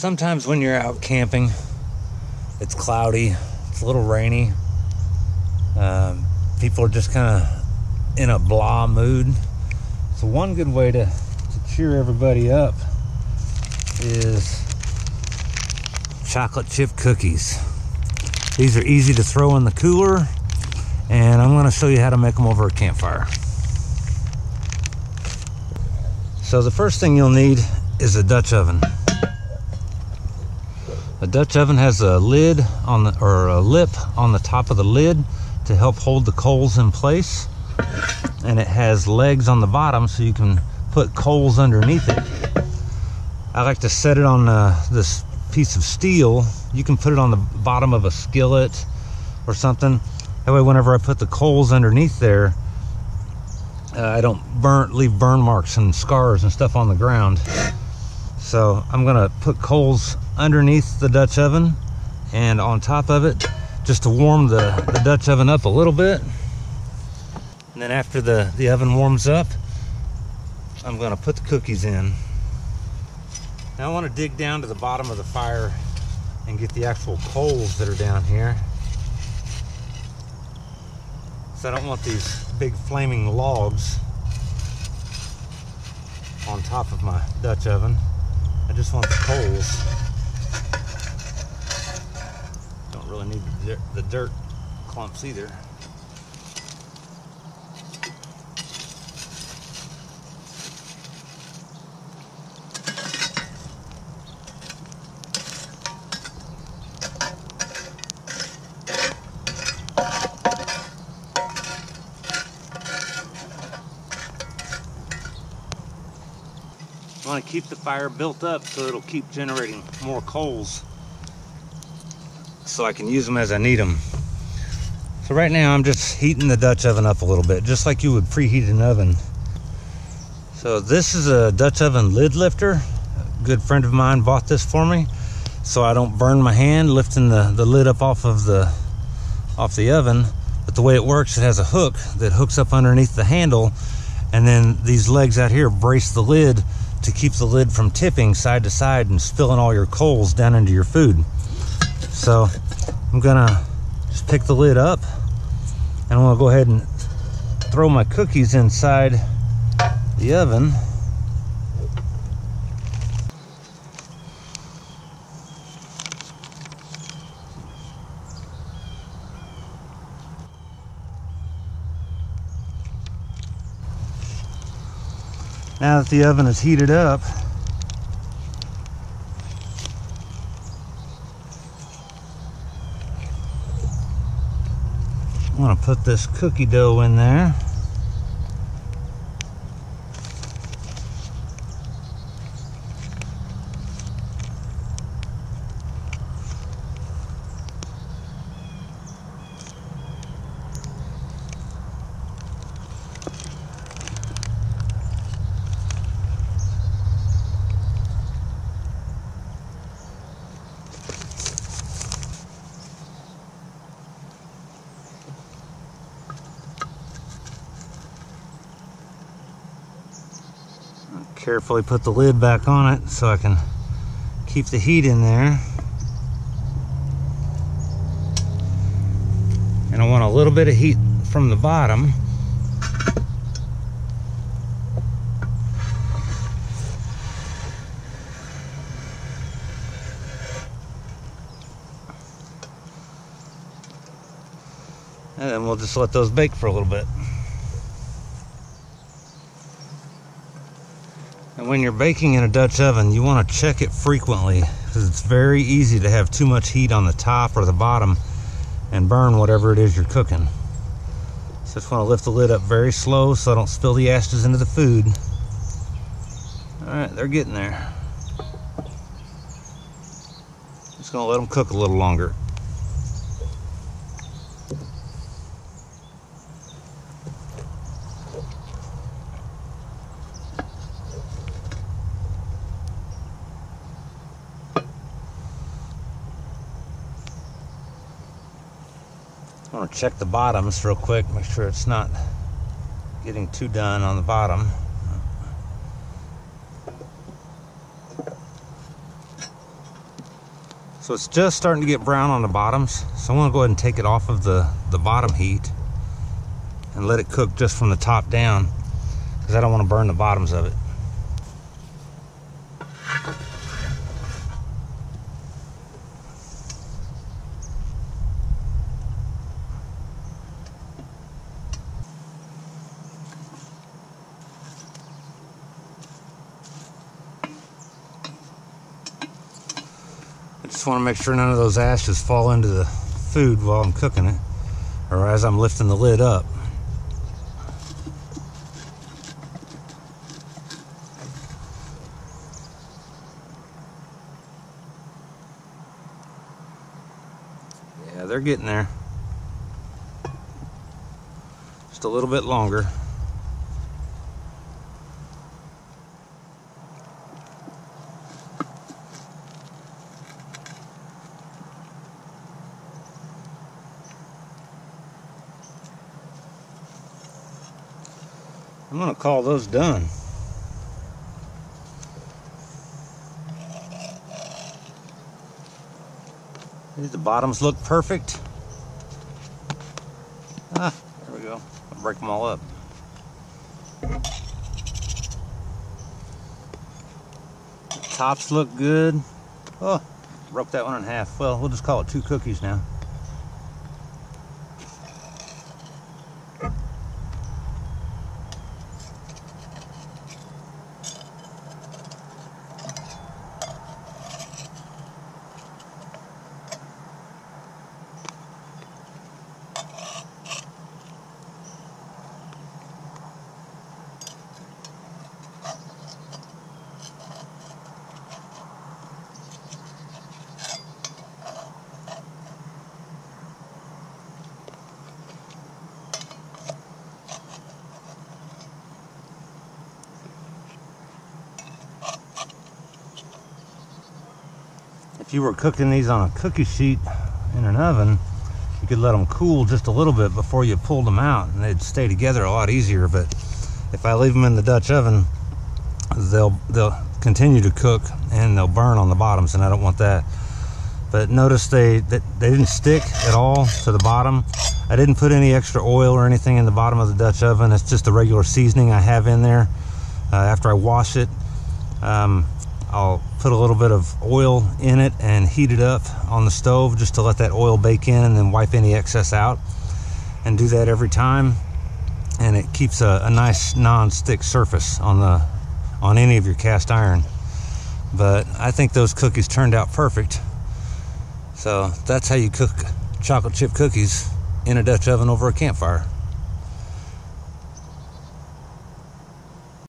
sometimes when you're out camping, it's cloudy, it's a little rainy. Um, people are just kind of in a blah mood. So, one good way to, to cheer everybody up is chocolate chip cookies. These are easy to throw in the cooler, and I'm going to show you how to make them over a campfire. So, the first thing you'll need is a Dutch oven. A Dutch oven has a lid on the or a lip on the top of the lid to help hold the coals in place. And it has legs on the bottom so you can put coals underneath it. I like to set it on uh, this piece of steel. You can put it on the bottom of a skillet or something. That way, whenever I put the coals underneath there, uh, I don't burn, leave burn marks and scars and stuff on the ground. So I'm gonna put coals underneath the Dutch oven and on top of it just to warm the, the Dutch oven up a little bit. And then after the, the oven warms up, I'm gonna put the cookies in. Now I wanna dig down to the bottom of the fire and get the actual coals that are down here. So I don't want these big flaming logs on top of my Dutch oven. I just want the coals. Don't really need the the dirt clumps either. want to keep the fire built up so it'll keep generating more coals so I can use them as I need them. So right now I'm just heating the Dutch oven up a little bit, just like you would preheat an oven. So this is a Dutch oven lid lifter. A good friend of mine bought this for me so I don't burn my hand lifting the, the lid up off of the off the oven. But the way it works, it has a hook that hooks up underneath the handle and then these legs out here brace the lid to keep the lid from tipping side to side and spilling all your coals down into your food. So I'm gonna just pick the lid up and I'm gonna go ahead and throw my cookies inside the oven. Now that the oven is heated up, I'm gonna put this cookie dough in there. Carefully put the lid back on it so I can keep the heat in there. And I want a little bit of heat from the bottom. And then we'll just let those bake for a little bit. And when you're baking in a Dutch oven, you want to check it frequently because it's very easy to have too much heat on the top or the bottom and burn whatever it is you're cooking. So just want to lift the lid up very slow so I don't spill the ashes into the food. All right, they're getting there. Just gonna let them cook a little longer. I want to check the bottoms real quick, make sure it's not getting too done on the bottom. So it's just starting to get brown on the bottoms. So I'm gonna go ahead and take it off of the, the bottom heat and let it cook just from the top down because I don't want to burn the bottoms of it. Just want to make sure none of those ashes fall into the food while I'm cooking it or as I'm lifting the lid up. Yeah, they're getting there. Just a little bit longer. I'm gonna call those done. The bottoms look perfect. Ah, there we go. I'll break them all up. The tops look good. Oh, broke that one in half. Well, we'll just call it two cookies now. If you were cooking these on a cookie sheet in an oven, you could let them cool just a little bit before you pulled them out and they'd stay together a lot easier. But if I leave them in the Dutch oven, they'll they'll continue to cook and they'll burn on the bottoms and I don't want that. But notice they that they didn't stick at all to the bottom. I didn't put any extra oil or anything in the bottom of the Dutch oven. It's just the regular seasoning I have in there. Uh, after I wash it, um, I'll put a little bit of oil in it and heat it up on the stove just to let that oil bake in and then wipe any excess out and do that every time. And it keeps a, a nice non-stick surface on the on any of your cast iron. But I think those cookies turned out perfect. So that's how you cook chocolate chip cookies in a Dutch oven over a campfire